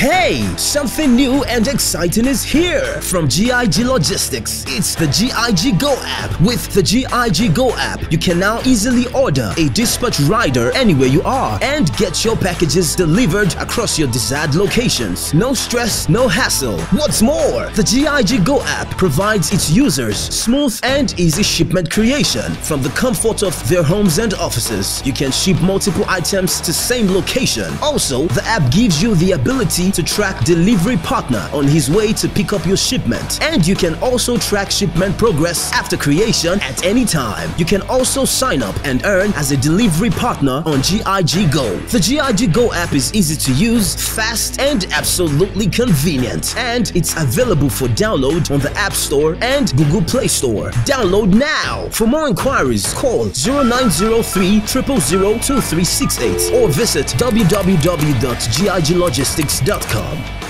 Hey, something new and exciting is here from GIG Logistics. It's the GIG Go app. With the GIG Go app, you can now easily order a dispatch rider anywhere you are and get your packages delivered across your desired locations. No stress, no hassle. What's more, the GIG Go app provides its users smooth and easy shipment creation from the comfort of their homes and offices. You can ship multiple items to same location. Also, the app gives you the ability to track delivery partner on his way to pick up your shipment. And you can also track shipment progress after creation at any time. You can also sign up and earn as a delivery partner on GIG Go. The GIG Go app is easy to use, fast, and absolutely convenient. And it's available for download on the App Store and Google Play Store. Download now. For more inquiries, call 0903 000 2368 or visit www.giglogistics.com. Sportsnet.com.